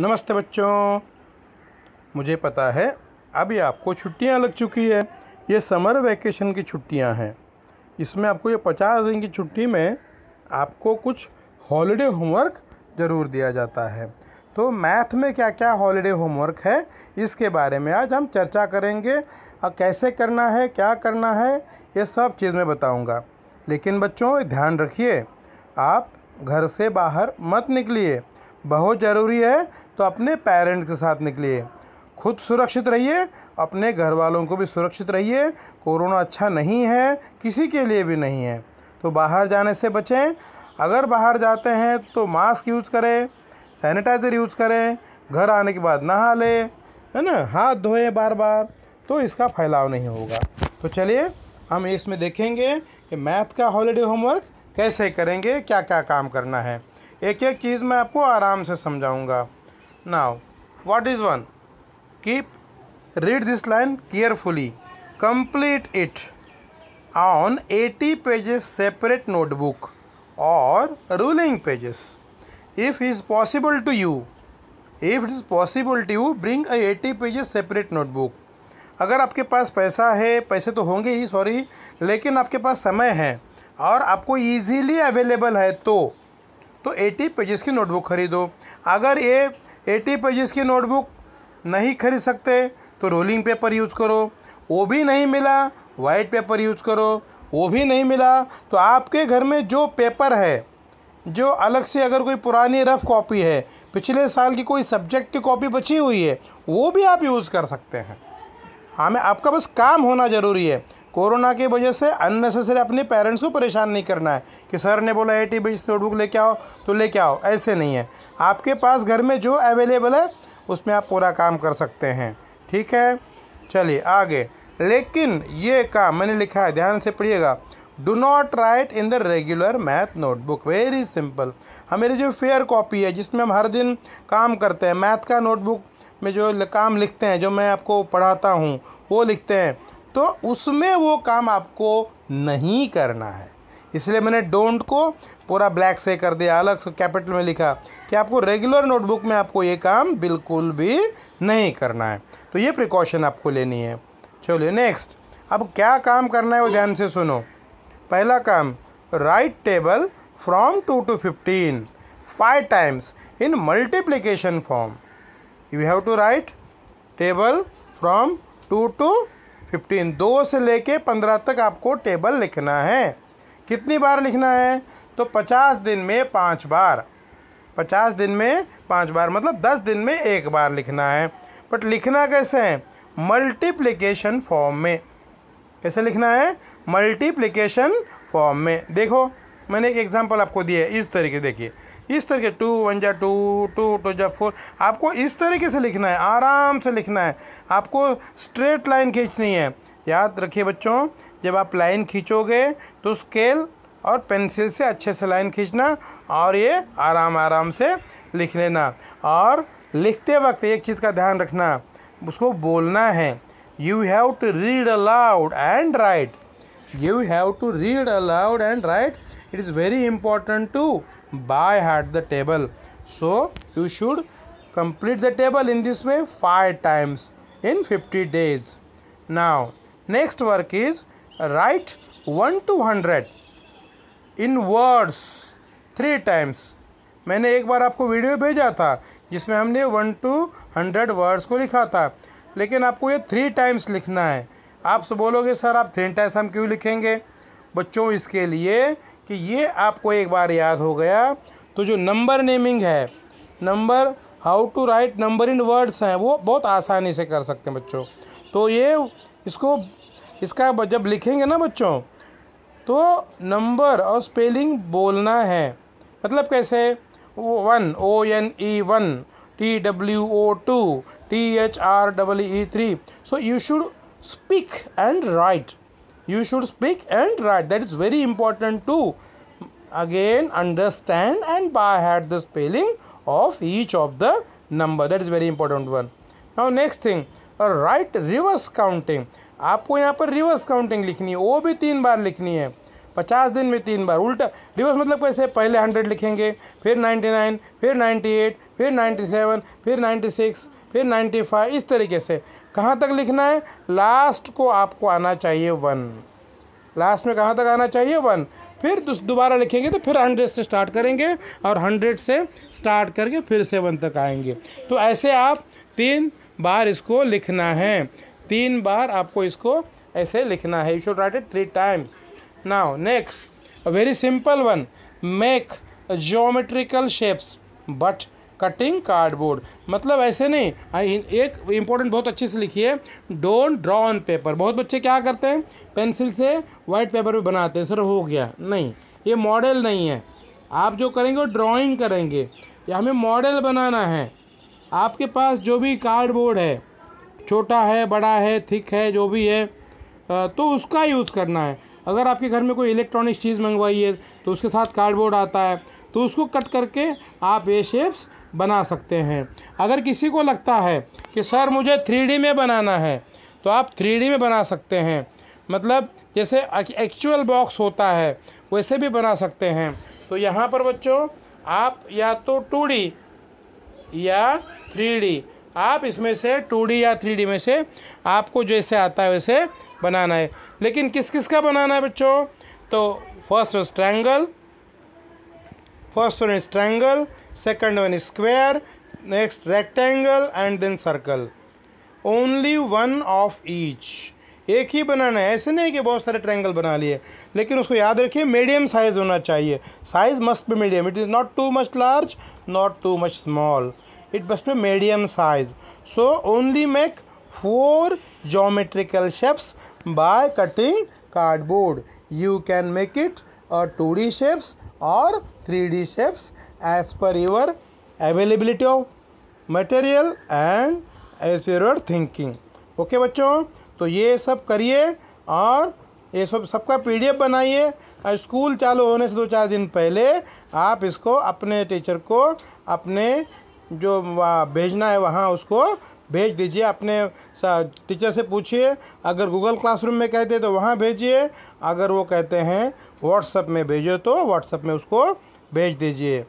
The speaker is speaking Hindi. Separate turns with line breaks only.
नमस्ते बच्चों। मुझे पता है, अभी आपको छुट्टियाँ लग चुकी है। ये समर वैकेशन की छुट्टियाँ हैं। इसमें आपको ये पचास दिन की छुट्टी में आपको कुछ हॉलीडे होमवर्क ज़रूर दिया जाता है। तो मैथ में क्या क्या हॉलीडे होमवर्क है, इसके बारे में आज हम चर्चा करेंगे। और कैसे करना है, क्या करना है, ये सब चीज़ मैं बताऊँगा। लेकिन बच्चों, ध्यान रखिए, आप घर से बाहर मत निकलिए। बहुत ज़रूरी है तो अपने पेरेंट्स के साथ निकलिए। खुद सुरक्षित रहिए, अपने घर वालों को भी सुरक्षित रहिए। कोरोना अच्छा नहीं है, किसी के लिए भी नहीं है। तो बाहर जाने से बचें। अगर बाहर जाते हैं तो मास्क यूज़ करें, सैनिटाइज़र यूज़ करें, घर आने के बाद नहा लें, है ना? हाथ धोएँ बार बार तो इसका फैलाव नहीं होगा। तो चलिए, हम इसमें देखेंगे कि मैथ का हॉलीडे होमवर्क कैसे करेंगे क्या क्या काम करना है। एक एक चीज़ मैं आपको आराम से समझाऊँगा। Now what is one keep read this line carefully complete it on 80 pages separate notebook और ruling pages if it is possible to you, if it is possible to you, bring a 80 pages separate notebook. अगर आपके पास पैसा है, पैसे तो होंगे ही सॉरी लेकिन आपके पास समय है और आपको इजीली अवेलेबल है तो तो 80 पेजेस की नोटबुक खरीदो। अगर ये 80 पेजेस की नोटबुक नहीं खरीद सकते तो रोलिंग पेपर यूज़ करो। वो भी नहीं मिला, वाइट पेपर यूज़ करो। वो भी नहीं मिला तो आपके घर में जो पेपर है, जो अलग से अगर कोई पुरानी रफ कॉपी है, पिछले साल की कोई सब्जेक्ट की कॉपी बची हुई है, वो भी आप यूज़ कर सकते हैं। हमें आपका बस काम होना ज़रूरी है। कोरोना की वजह से अननेसेसरी अपने पेरेंट्स को परेशान नहीं करना है कि सर ने बोला, ए एटी बेज नोटबुक लेके आओ तो लेके आओ। ऐसे नहीं है। आपके पास घर में जो अवेलेबल है, उसमें आप पूरा काम कर सकते हैं। ठीक है? चलिए, आगे। लेकिन ये काम मैंने लिखा है, ध्यान से पढ़िएगा। Do not write in the regular math notebook very simple हमारी जो फेयर कॉपी है, जिसमें हम हर दिन काम करते हैं मैथ का नोटबुक में जो काम लिखते हैं, जो मैं आपको पढ़ाता हूँ, वो लिखते हैं। तो उसमें वो काम आपको नहीं करना है। इसलिए मैंने डोंट को पूरा ब्लैक से कर दिया, अलग से कैपिटल में लिखा कि आपको रेगुलर नोटबुक में आपको ये काम बिल्कुल भी नहीं करना है। तो ये प्रिकॉशन आपको लेनी है। चलिए नेक्स्ट अब क्या काम करना है वो ध्यान से सुनो। पहला काम write table from two to fifteen five times in multiplication form you have to write table from two to fifteen, दो से लेके पंद्रह तक आपको टेबल लिखना है। कितनी बार लिखना है? तो पचास दिन में पाँच बार। पचास दिन में पाँच बार मतलब दस दिन में एक बार लिखना है। बट लिखना कैसे है? मल्टीप्लिकेशन फॉर्म में। कैसे लिखना है? मल्टीप्लिकेशन फॉर्म में। देखो, मैंने एक एग्जांपल आपको दिया है, इस तरीके देखिए। इस तरीके टू वन जा टू टू टू जा फोर। आपको इस तरीके से लिखना है, आराम से लिखना है। आपको स्ट्रेट लाइन खींचनी है। याद रखिए बच्चों, जब आप लाइन खींचोगे तो स्केल और पेंसिल से अच्छे से लाइन खींचना और ये आराम आराम से लिख लेना। और लिखते वक्त एक चीज़ का ध्यान रखना, उसको बोलना है। You have to read aloud and write you have to read aloud and write it is very important to by heart the table so you should complete the table in this way five times in 50 days now next work is write 1 to 100 in words three times मैंने एक बार आपको वीडियो भेजा था जिसमें हमने वन टू हंड्रेड वर्ड्स को लिखा था लेकिन आपको ये थ्री टाइम्स लिखना है आप सब बोलोगे सर आप थ्री टाइम्स हम क्यों लिखेंगे बच्चों इसके लिए कि ये आपको एक बार याद हो गया। तो जो नंबर नेमिंग है, number how to write number in words हैं, वो बहुत आसानी से कर सकते हैं बच्चों। तो ये इसको, इसका जब लिखेंगे ना बच्चों तो नंबर और स्पेलिंग बोलना है। मतलब कैसे? One O N E one T W O two T H R double E three so you should speak and write you should speak and write that is very important to again understand and by heart the spelling of each of the number that is very important one now next thing write reverse counting आपको यहाँ पर रिवर्स काउंटिंग लिखनी है। वो भी तीन बार लिखनी है। पचास दिन में तीन बार। उल्टा रिवर्स मतलब कैसे? पहले हंड्रेड लिखेंगे, फिर नाइन्टी नाइन फिर नाइन्टी एट फिर नाइन्टी सेवन फिर नाइन्टी सिक्स फिर नाइन्टी फाइव इस तरीके से। कहाँ तक लिखना है? लास्ट को आपको आना चाहिए वन लास्ट में कहाँ तक आना चाहिए? वन फिर दोबारा लिखेंगे तो फिर हंड्रेड से स्टार्ट करेंगे और हंड्रेड से स्टार्ट करके फिर से वन तक आएँगे। तो ऐसे आप तीन बार इसको लिखना है। तीन बार आपको इसको ऐसे लिखना है। You should write it three times now next very simple one make geometrical shapes but cutting cardboard. मतलब ऐसे नहीं एक इंपॉर्टेंट बहुत अच्छे से लिखिए डोंट ड्रॉ ऑन पेपर बहुत बच्चे क्या करते हैं? पेंसिल से वाइट पेपर पे बनाते हैं सर हो गया। नहीं, ये मॉडल नहीं है। आप जो करेंगे वो ड्राइंग करेंगे। या हमें मॉडल बनाना है। आपके पास जो भी कार्डबोर्ड है, छोटा है, बड़ा है थिक है, जो भी है तो उसका यूज़ करना है। अगर आपके घर में कोई इलेक्ट्रॉनिक चीज़ मंगवाई है तो उसके साथ कार्डबोर्ड आता है तो उसको कट करके आप ये शेप्स बना सकते हैं। अगर किसी को लगता है कि, सर, मुझे थ्री में बनाना है। तो आप थ्री में बना सकते हैं। मतलब जैसे एक्चुअल बॉक्स होता है, वैसे भी बना सकते हैं। तो यहाँ पर बच्चों, आप या तो टू या थ्री आप इसमें से टू या थ्री में से आपको जैसे आता है वैसे बनाना है। लेकिन किस किस का बनाना है बच्चों? तो first triangle first triangle second one is square, next rectangle and then circle. Only one of each. एक ही बनाना है। ऐसे नहीं कि बहुत सारे ट्रैंगल बना लिए। लेकिन उसको याद रखिए मीडियम साइज़ होना चाहिए। Size must be medium it is not too much large not too much small it must be medium size so only make four geometrical shapes by cutting cardboard you can make it a two D shapes और three D shapes as per your availability of and as per your thinking. Okay बच्चों? तो ये सब करिए और ये सब, सबका पीडीएफ बनाइए। स्कूल चालू होने से दो चार दिन पहले आप इसको अपने टीचर को अपने जो भेजना है वहाँ उसको भेज दीजिए। अपने टीचर से पूछिए। अगर गूगल क्लासरूम में कहते हैं तो वहाँ भेजिए। अगर वो कहते हैं व्हाट्सएप में भेजो तो व्हाट्सएप में उसको भेज दीजिए।